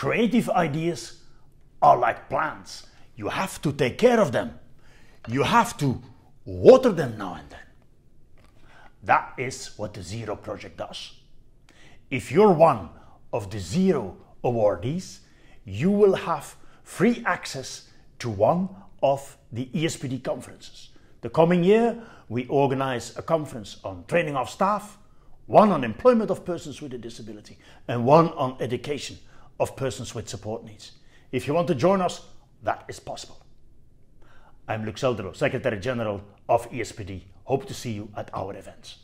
Creative ideas are like plants. You have to take care of them. You have to water them now and then. That is what the Zero Project does. If you're one of the Zero awardees, you will have free access to one of the EASPD conferences. The coming year, we organize a conference on training of staff, one on employment of persons with a disability, and one on education of persons with support needs. If you want to join us, that is possible. I'm Luk Zelderloo, Secretary General of EASPD. Hope to see you at our events.